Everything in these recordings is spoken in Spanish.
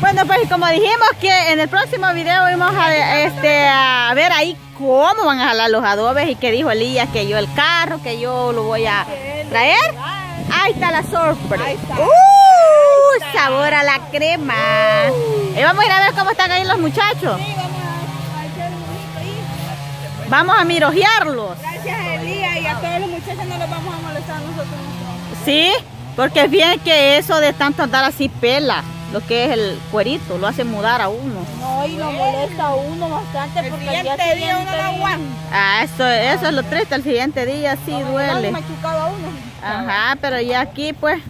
Bueno, pues como dijimos que en el próximo video vamos a, este, a ver ahí cómo van a jalar los adobes y que dijo Elías que yo el carro, que yo lo voy a traer. Ahí está la sorpresa. ¡Uh! Sabor a la crema. Y vamos a ir a ver cómo están ahí los muchachos. Vamos a mirojearlos. Gracias Elías y a todos los muchachos no los vamos a molestar nosotros. Sí, porque es bien que eso de tanto andar así pela lo que es el cuerito, lo hace mudar a uno. No, y lo molesta a uno bastante el porque siguiente día, uno lo aguanta. Ah, eso, eso es lo triste, el siguiente día sí duele. machucado a uno. Ajá, pero ya aquí pues,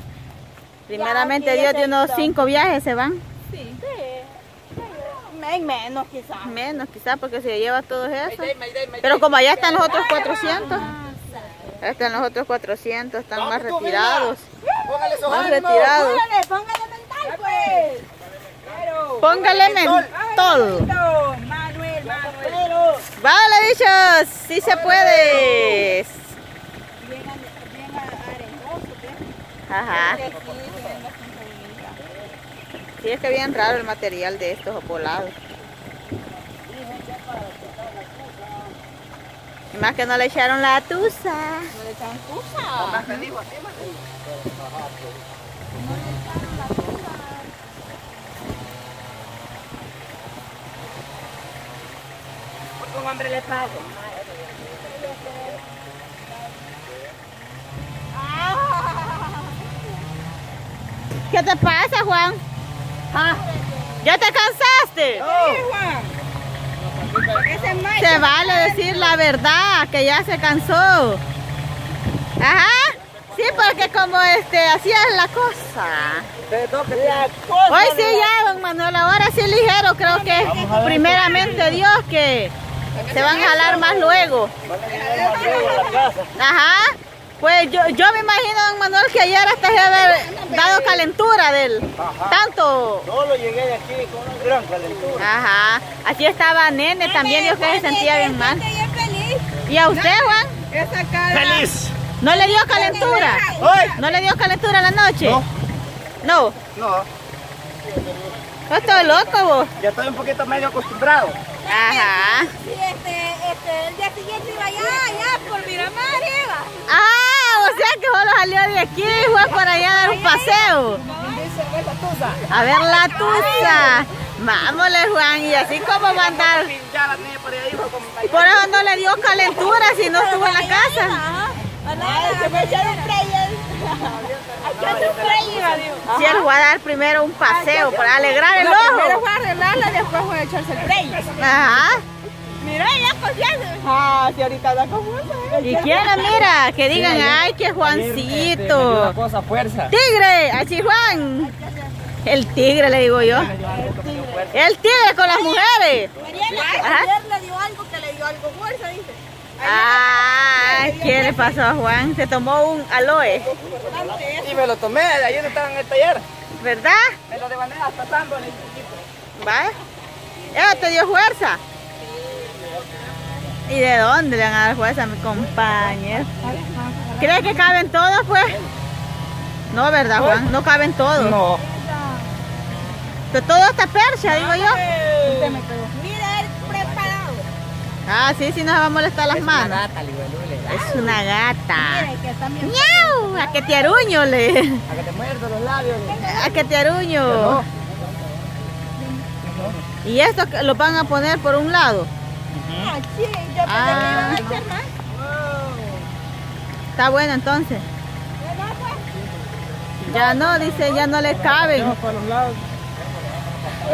primeramente Dios de unos cinco viajes se van. Sí. sí. Menos quizás. Menos quizás porque se lleva todo eso. Pero como allá están los otros 400. Están los otros 400, están más retirados. Más retirados. Póngale, póngale. Póngale mentol. Manuel, Manuel. Vale, bichos, sí se puede. Bien, bien arenoso, Ajá. Sí, es que bien raro el material de estos opolados. Y más que no le echaron la tusa. No le echaron tusa. con hambre le pago. ¿Qué te pasa, Juan? ¿Ah? ¿Ya te cansaste? Sí, Juan. Se, vale decir la verdad, que ya se cansó. Ajá. Sí, porque como este, así es la cosa. Hoy sí ya, don Manuel, ahora sí ligero, creo que primeramente Dios que se van a jalar más luego. Ajá. Pues yo, yo me imagino, don Manuel, que ayer hasta se haber dado calentura del tanto. Solo llegué de aquí con una gran calentura. Ajá. Aquí estaba Nene también, yo que se sentía bien mal. ¿Y a usted, Juan? ¡Feliz! ¿No le dio calentura? ¿No le dio calentura en la noche? No. ¿No? No. ¿No estoy loco vos? Ya estoy un poquito medio acostumbrado. Ajá. Sí, este, este, el día siguiente iba allá, allá por Miramar, iba. Ah, o sea que solo salió de aquí y fue por allá a dar un paseo. A ver la tusa. Vámonos, Juan, y así como va a andar. Por eso no le dio calentura si no estuvo en la casa. Se fue a echar un sprayer. Si él va a dar primero un paseo para alegrar el ojo. Primero fue a arreglarla y después fue a echarse el spray. Ajá. Mira, ya confiando. Ah, si ahorita da confusa. ¿Y quién la mira? Que digan, ay, que Juancito. Una cosa fuerza. ¡Tigre! ¡Así Juan! El tigre, le digo yo. El tigre con las mujeres. Ayer le dio algo que le dio algo fuerza, dice. Ah, ¿qué le pasó a Juan? Se tomó un aloe. Y me lo tomé, de ayer estaba en el taller. ¿Verdad? Me lo devané hasta en el poquito. ¿Va? ¿Eso te dio fuerza? ¿Y de dónde le van a dar fuerza a mi compañero? ¿Crees que caben todos, pues? No, ¿verdad, Juan? No caben todos. No. Pero todo está percha, digo yo. Preparado. Ah, sí, sí nos va a molestar las manos. Gata, Es una gata. Mira, que también. ¡Miau! A que te aruño, le. A que te muerdo los labios. A que te aruño. ¿Y esto lo van a poner por un lado? Ah, sí, yo pensé que iban a echar más. Está bueno entonces. Ya no, dice, ya no le caben. para los lados.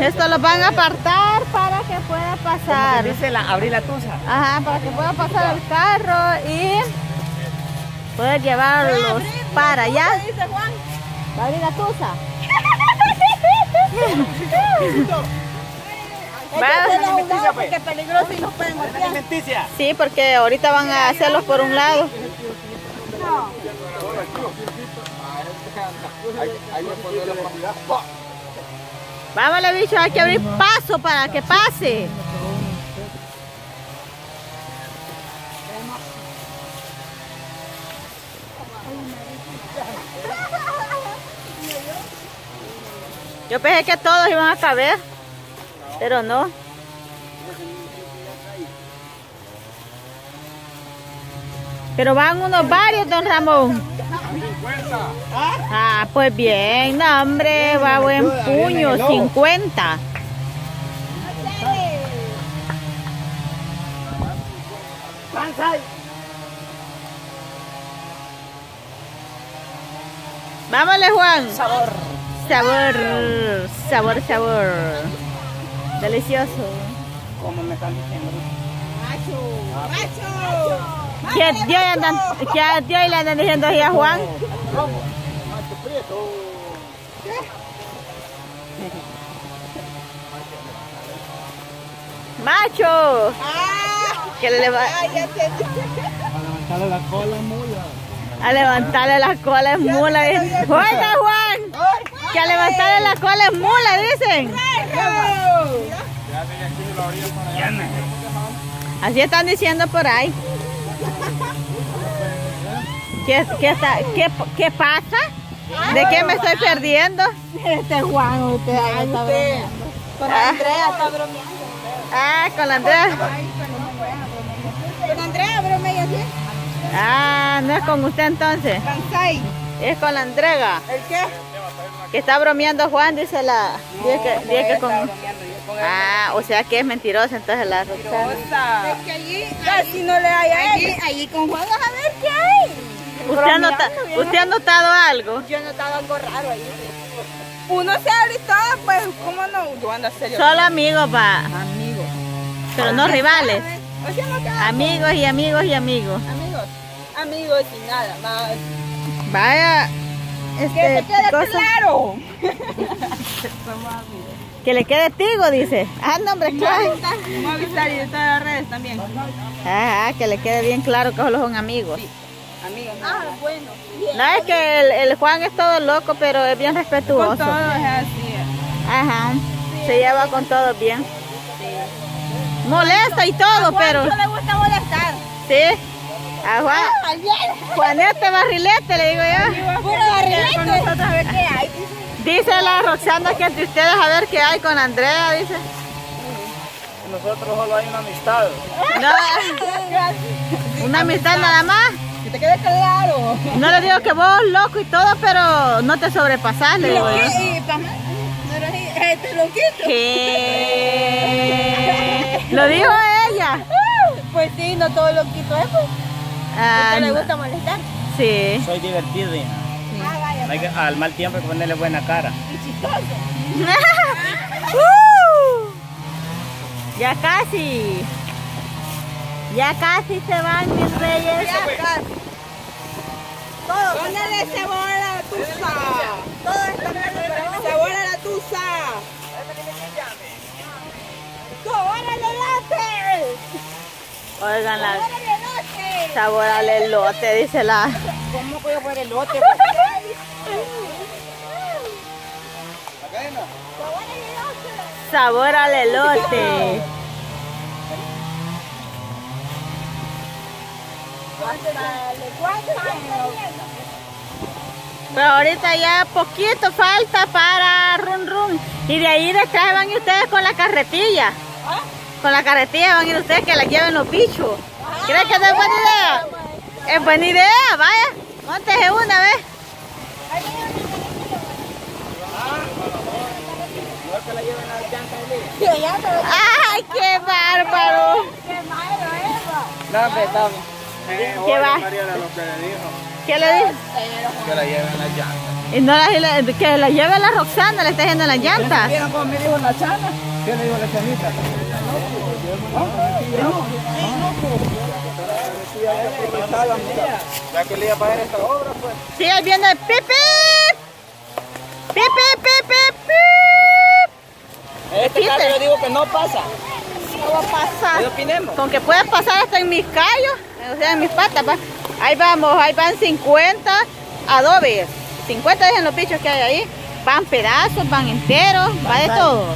Esto lo van a apartar para que pueda pasar. Dice la, abrir la tusa. Ajá, para que pueda pasar el carro y poder llevarlos para allá. ¿Qué dice Juan? Va a abrir la tusa. Porque es peligroso y nos pueden. Sí, porque ahorita van a hacerlos por un lado. Vámonos, bicho, hay que abrir paso para que pase. Yo pensé que todos iban a caber, pero no. Pero van unos varios, don Ramón. Ah, pues bien, no hombre, va buen puño, 50. Vámonos, Juan. Sabor. Sabor, sabor, sabor. Delicioso. Como me están diciendo. ¿Qué Dios andan, qué Dios le andan diciendo ahí a Juan? Macho. Que le A levantarle la cola, mula. a levantarle la cola es mula. Juan. Que a levantarle la cola es mula, dicen. Así están diciendo por ahí. ¿Qué, qué, está, qué, qué pasa? ¿De qué me estoy perdiendo? Este Juan, usted ahí está bromeando. Con Ah. Andrea está bromeando. Ah, con la Andrea. Con Andrea bromea, ¿sí? Ah, no es con usted entonces. Es con la entrega. ¿El qué? Que está bromeando Juan, dice la. dice que, dice que con. Ah, o sea que es mentirosa entonces la Roxana. Es que allí, casi no le hay allí, allí con Juan, ¿Usted ha, nota- ¿Usted ha notado algo? Yo he notado algo raro ahí. Uno se abre y todo, pues, ¿cómo no? Yo ando serio. Solo amigos, va. Amigos. Pero no rivales. O sea, no cada Amigos y amigos y amigos. amigos. Amigos y nada más. Vaya. Que Este, te quede cosa- claro. que le quede tigo, dice. Ah, no, hombre, claro. Vamos a avisar y de todas las redes también. Ah, que le quede bien claro que solo son amigos. Amigos. Ah, bueno. No es que el, el Juan es todo loco, pero es bien respetuoso. Con todo es así. Ajá. Se lleva con todo bien. Molesta y todo, pero No le gusta molestar. sí. A Juan, Ayer. Juanete Barrilete, le digo yo. Puro barrilete. Con nosotros a ver qué hay. Dice la Roxana que entre ustedes a ver qué hay con Andrea, dice. Nosotros solo hay una amistad. No, una amistad nada más. Que te quede claro. No le digo que vos loco y todo, pero no te sobrepasás, le digo yo. Y este loquito. ¿Qué? Lo dijo ella. Pues sí, no todo loquito es, pues. Ah, ¿A usted le gusta molestar? Sí. Soy divertido. hija. Ah, vaya. Hay que- al mal tiempo hay que ponerle buena cara. Uh, ya casi. Ya casi se van mis reyes. Todo. Ponele sabor a la tusa. Todo está bien. Sabor a la tusa. Sabor al elote. Oigan la Sabor al elote. sabor al elote, dice la. ¿Cómo puedo poner elote? Sabor al elote. Sabor al elote. Pero ahorita ya poquito falta para run run. Y de ahí detrás van a ir ustedes con la carretilla. Con la carretilla van a ir ustedes que la lleven los bichos. ¿Crees que no es buena idea? Es buena idea, vaya. Montese una vez. ¡Ay, qué bárbaro! Dame, dame. ¿Qué va? ¿Qué le dijo? Que la lleven las llantas. Y no la, que la lleve la Roxana, le está diciendo las llantas. ¿Vieron cómo me dijo la chana? ¿Qué le dijo la chanita? Ya que le iba a pagar esta obra, pues. Sí, ahí viene el pip pip. Pip pip pip pip pip. Este carro yo digo que no pasa. No va a pasar. ¿Qué opinemos? Con que puedes pasar hasta en mis callos, o sea, mis patas. va. Ahí vamos, ahí van 50 adobes. 50 dicen los bichos que hay ahí. Van pedazos, van enteros, va de todo.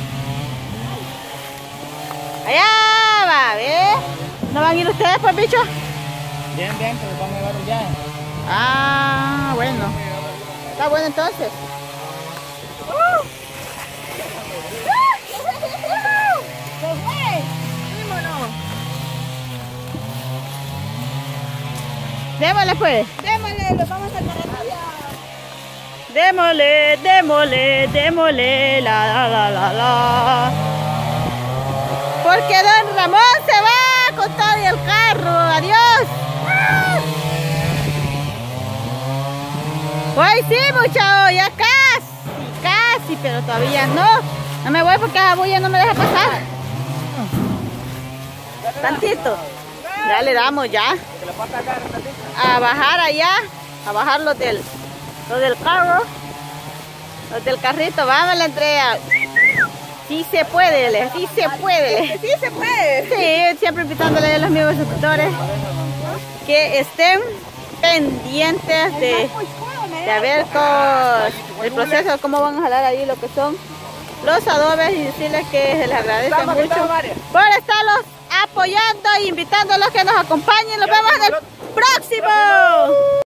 Allá va, ¿ves? ¿No van a ir ustedes por bichos? Bien, bien, pero vamos a llevar viaje. Ah, bueno. Está bueno entonces. Démosle pues. Démosle, lo vamos a carretilla. Démosle, démosle, démosle, la la la la la. Porque don Ramón se va con todo el carro. Adiós. Hoy sí, muchachos, ya casi, casi, pero todavía no. No me voy porque la bulla no me deja pasar. Tantito. Ya le damos ya. A bajar allá, a bajar los del, los del carro, los del carrito. Vamos, la entrega. Sí se puede, le, sí se puede. Sí se puede. Sí, siempre invitándole a los amigos suscriptores que estén pendientes de, de ver todo el proceso, cómo van a jalar ahí lo que son los adobes y decirles que se les agradece mucho por estarlos apoyando e invitándolos que nos acompañen. Nos vemos en el próximo.